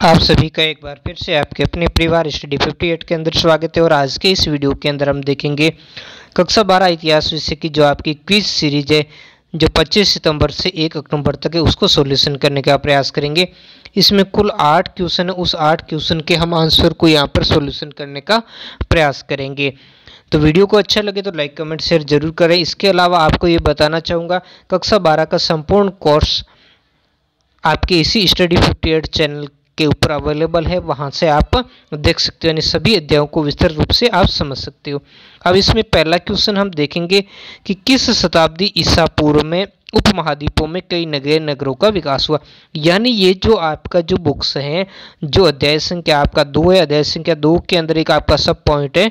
आप सभी का एक बार फिर से आपके अपने परिवार स्टडी 58 के अंदर स्वागत है और आज के इस वीडियो के अंदर हम देखेंगे कक्षा बारह इतिहास विषय की जो आपकी क्विज सीरीज़ है, जो 25 सितंबर से 1 अक्टूबर तक है, उसको सॉल्यूशन करने का प्रयास करेंगे। इसमें कुल आठ क्वेश्चन है, उस आठ क्वेश्चन के हम आंसर को यहाँ पर सोल्यूशन करने का प्रयास करेंगे। तो वीडियो को अच्छा लगे तो लाइक, कमेंट, शेयर ज़रूर करें। इसके अलावा आपको ये बताना चाहूँगा, कक्षा बारह का संपूर्ण कोर्स आपके इसी स्टडी फिफ्टी चैनल के ऊपर अवेलेबल है, वहाँ से आप देख सकते हो, यानी सभी अध्यायों को विस्तृत रूप से आप समझ सकते हो। अब इसमें पहला क्वेश्चन हम देखेंगे कि किस शताब्दी ईसा पूर्व में उपमहाद्वीपों में कई नगरीय नगरों का विकास हुआ। यानी ये जो आपका जो बुक्स हैं, जो अध्याय संख्या, आपका दो है, अध्याय संख्या दो के अंदर एक आपका सब पॉइंट है,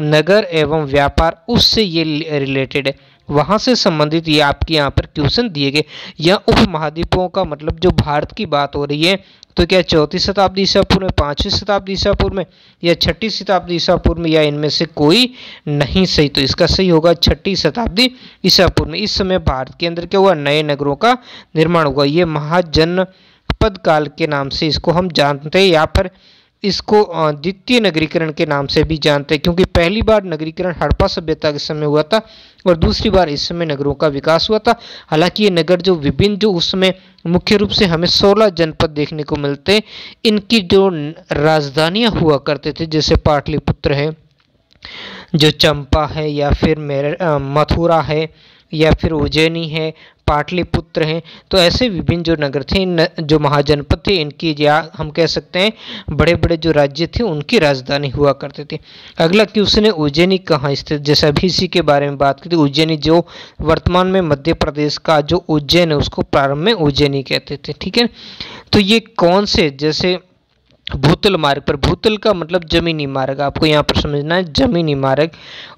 नगर एवं व्यापार, उससे ये रिलेटेड है। वहाँ से संबंधित ये आपके यहाँ पर क्वेश्चन दिए गए या उपमहाद्वीपों का मतलब जो भारत की बात हो रही है तो क्या चौथी शताब्दी ईसा पूर्व में, पाँचवीं शताब्दी ईसा पूर्व में या छठी शताब्दी ईसा पूर्व में या इनमें से कोई नहीं सही? तो इसका सही होगा छठी शताब्दी ईसा पूर्व में। इस समय भारत के अंदर क्या हुआ? नए नगरों का निर्माण हुआ। ये महाजनपद काल के नाम से इसको हम जानते हैं। यहाँ पर इसको द्वितीय नगरीकरण के नाम से भी जानते हैं, क्योंकि पहली बार नगरीकरण हड़प्पा सभ्यता के समय हुआ था और दूसरी बार इस समय नगरों का विकास हुआ था। हालाँकि ये नगर जो विभिन्न, जो उस समय मुख्य रूप से हमें 16 जनपद देखने को मिलते हैं इनकी जो राजधानियाँ हुआ करते थे, जैसे पाटलिपुत्र है, जो चंपा है या फिर मथुरा है या फिर उज्जैनी है पाटलिपुत्र हैं तो ऐसे विभिन्न जो नगर थे न, जो महाजनपद थे इनकी या हम कह सकते हैं बड़े बड़े जो राज्य थे उनकी राजधानी हुआ करते थे। अगला कि उसने उज्जैनी कहाँ स्थित जैसे अभी इसी के बारे में बात की थी उज्जैनी जो वर्तमान में मध्य प्रदेश का जो उज्जैन है उसको प्रारंभ में उज्जैनी कहते थे ठीक है? तो ये कौन से जैसे भूतल मार्ग पर भूतल का मतलब जमीनी मार्ग आपको यहाँ पर समझना है जमीनी मार्ग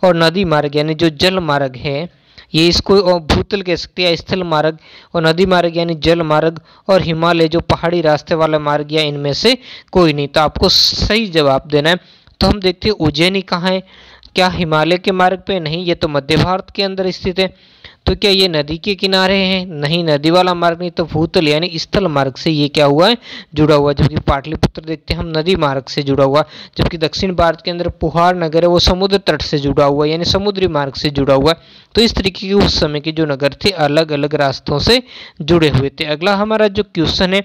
और नदी मार्ग यानी जो जल मार्ग है ये इसको भूतल कह सकते हैं स्थल मार्ग और नदी मार्ग यानी जल मार्ग और हिमालय जो पहाड़ी रास्ते वाला मार्ग या इनमें से कोई नहीं। तो आपको सही जवाब देना है। तो हम देखते हैं, उज्जैनी कहाँ है? क्या हिमालय के मार्ग पे नहीं? ये तो मध्य भारत के अंदर स्थित है। तो क्या ये नदी के किनारे हैं? नहीं, नदी वाला मार्ग नहीं तो भूतल यानी स्थल मार्ग से ये क्या हुआ है? जुड़ा हुआ, जबकि पाटलिपुत्र देखते हैं हम नदी मार्ग से जुड़ा हुआ, जबकि दक्षिण भारत के अंदर पुहार नगर है, वो समुद्र तट से जुड़ा हुआ, यानी समुद्री मार्ग से जुड़ा हुआ। तो इस तरीके के उस समय के जो नगर थे अलग अलग रास्तों से जुड़े हुए थे। अगला हमारा जो क्वेश्चन है,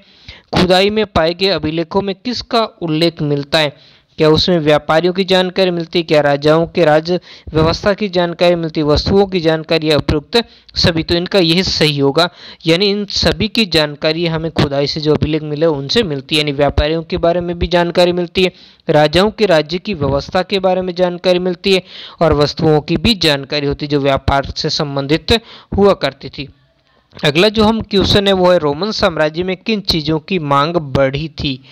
खुदाई में पाए गए अभिलेखों में किसका उल्लेख मिलता है? क्या उसमें व्यापारियों की जानकारी मिलती, क्या राजाओं के राज व्यवस्था की जानकारी मिलती, वस्तुओं की जानकारी या उपयुक्त सभी तो इनका यही सही होगा। यानी इन सभी की जानकारी हमें खुदाई से जो अभिलेख मिले उनसे मिलती है। यानी व्यापारियों के बारे में भी जानकारी मिलती है, राजाओं के राज्य की व्यवस्था के बारे में जानकारी मिलती है, और वस्तुओं की भी जानकारी होती जो व्यापार से संबंधित हुआ करती थी। अगला जो हम क्वेश्चन है, वो है रोमन साम्राज्य में किन चीज़ों की मांग बढ़ी थी?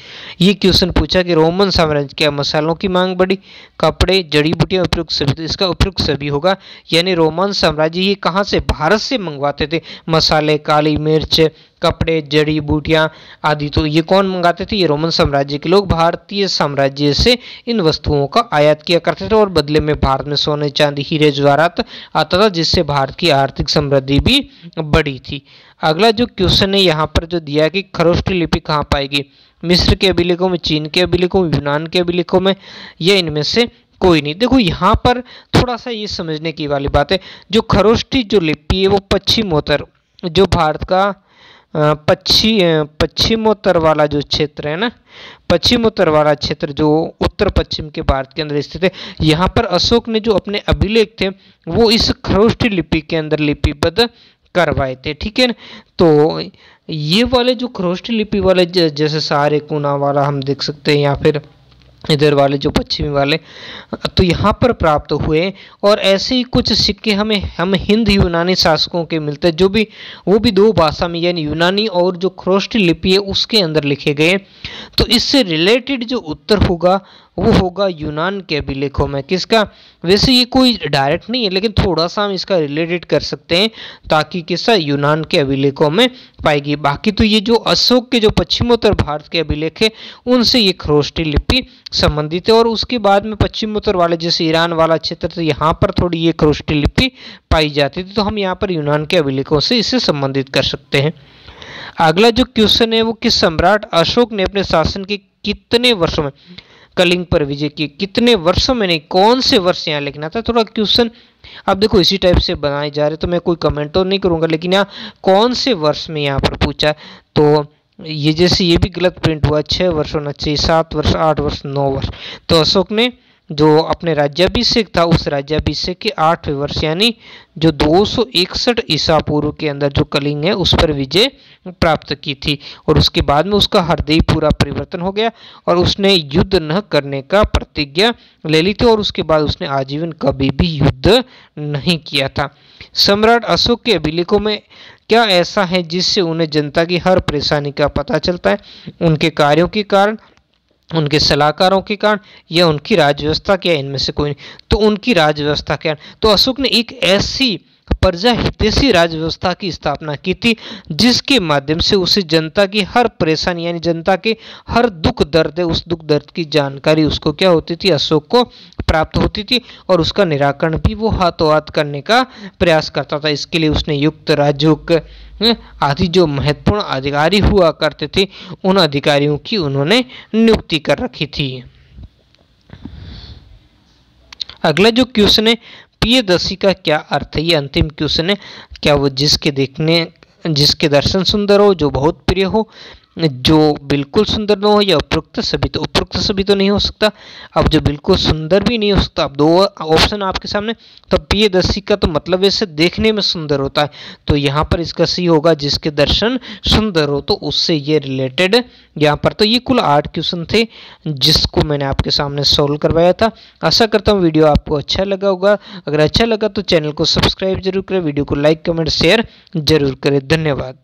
ये क्वेश्चन पूछा कि रोमन साम्राज्य क्या मसालों की मांग बढ़ी? कपड़े, जड़ी बूटियाँ, उपयुक्त सभी तो इसका उपयुक्त सभी होगा। यानी रोमन साम्राज्य ये कहाँ से? भारत से मंगवाते थे। मसाले, काली मिर्च कपड़े, जड़ी बूटियाँ आदि। तो ये कौन मंगाते थे? ये रोमन साम्राज्य के लोग भारतीय साम्राज्य से इन वस्तुओं का आयात किया करते थे और बदले में भारत में सोने, चांदी, हीरे, ज्वारात आता था, जिससे भारत की आर्थिक समृद्धि भी बढ़ी थी। अगला जो क्वेश्चन है, यहाँ पर जो दिया कि खरोष्टी लिपि कहाँ पाएगी? मिस्र के अभिलेखों में, चीन के अभिलेखों में, यूनान के अभिलेखों में, या इनमें से कोई नहीं? देखो, यहाँ पर थोड़ा सा ये समझने की वाली बात है, जो खरोष्टी जो लिपि है, वो पश्चिमोत्तर जो भारत का पश्चिम पश्चिमोत्तर वाला जो क्षेत्र है ना, पश्चिमोत्तर वाला क्षेत्र जो उत्तर पश्चिम के भारत के अंदर स्थित है, यहाँ पर अशोक ने जो अपने अभिलेख थे, वो इस खरोष्ठी लिपि के अंदर लिपिबद्ध करवाए थे, ठीक है ना? तो ये वाले जो खरोष्ठी लिपि वाले जैसे सारे कुना वाला हम देख सकते हैं, या फिर इधर वाले, जो पश्चिमी वाले तो यहाँ पर प्राप्त हुए। और ऐसे ही कुछ सिक्के हमें, हम हिंद यूनानी शासकों के मिलते, जो भी, वो भी दो भाषा में, यानी यूनानी और जो ख्रोष्ट लिपि है, उसके अंदर लिखे गए। तो इससे रिलेटेड जो उत्तर होगा वो होगा यूनान के अभिलेखों में। किसका? वैसे ये कोई डायरेक्ट नहीं है, लेकिन थोड़ा सा हम इसका रिलेटेड कर सकते हैं ताकि किसका यूनान के अभिलेखों में पाएगी। बाकी तो ये जो अशोक के जो पश्चिमोत्तर भारत के अभिलेख है, उनसे ये खरोष्टी लिपि संबंधित है और उसके बाद में पश्चिमोत्तर वाले, जैसे ईरान वाला क्षेत्र तो यहाँ पर थोड़ी ये खरोष्टी लिपि पाई जाती थी तो हम यहाँ पर यूनान के अभिलेखों से इसे संबंधित कर सकते हैं। अगला जो क्वेश्चन है, वो किस सम्राट अशोक ने अपने शासन के कितने वर्षों में कलिंग पर विजय किए कितने वर्षों में नहीं कौन से वर्ष यहाँ लिखना था थोड़ा क्वेश्चन अब देखो इसी टाइप से बनाए जा रहे तो मैं कोई कमेंट तो नहीं करूँगा, लेकिन यहाँ कौन से वर्ष में यहाँ पर पूछा तो ये जैसे ये भी गलत प्रिंट हुआ छः वर्ष होना चाहिए, सात वर्ष, आठ वर्ष, नौ वर्ष तो अशोक ने जो अपने राज्याभिषेक था, उस राज्याभिषेक के आठवें वर्ष, यानी जो दो सौ इकसठ ईसा पूर्व के अंदर जो कलिंग है, उस पर विजय प्राप्त की थी। और उसके बाद में उसका हृदय पूरा परिवर्तन हो गया और उसने युद्ध न करने का प्रतिज्ञा ले ली थी और उसके बाद उसने आजीवन कभी भी युद्ध नहीं किया था। सम्राट अशोक के अभिलेखों में क्या ऐसा है जिससे उन्हें जनता की हर परेशानी का पता चलता है? उनके कार्यों के कारण उनके सलाहकारों के कारण या उनकी राजव्यवस्था क्या इनमें से कोई नहीं। तो उनकी राजव्यवस्था क्या तो अशोक ने एक ऐसी प्रजा हितेशी राजव्यवस्था की स्थापना की थी, जिसके माध्यम से उसे जनता की हर परेशानी यानी जनता के हर दुख दर्द, उस दुख दर्द की जानकारी उसको क्या होती थी, अशोक को प्राप्त होती थी और उसका निराकरण भी वो हाथों हाथ करने का प्रयास करता था। इसके लिए उसने युक्त राजुक आदि जो महत्वपूर्ण अधिकारी हुआ करते थे, उन अधिकारियों की उन्होंने नियुक्ति कर रखी थी। अगला जो क्वेश्चन है प्रियदर्शी का क्या अर्थ है? ये अंतिम क्वेश्चन है। क्या वो जिसके देखने, जिसके दर्शन सुंदर हो, जो बहुत प्रिय हो जो बिल्कुल सुंदर न हो या उपयुक्त सभी तो उपयुक्त सभी तो नहीं हो सकता। अब जो बिल्कुल सुंदर भी नहीं हो सकता, अब दो ऑप्शन आपके सामने तो प्रियदर्शी का तो मतलब ऐसे देखने में सुंदर होता है। तो यहाँ पर इसका सी होगा, जिसके दर्शन सुंदर हो तो उससे ये रिलेटेड यहाँ पर तो ये कुल आठ क्वेश्चन थे, जिसको मैंने आपके सामने सोल्व करवाया था। आशा करता हूँ वीडियो आपको अच्छा लगा होगा। अगर अच्छा लगा तो चैनल को सब्सक्राइब ज़रूर करें, वीडियो को लाइक कमेंट शेयर ज़रूर करें। धन्यवाद।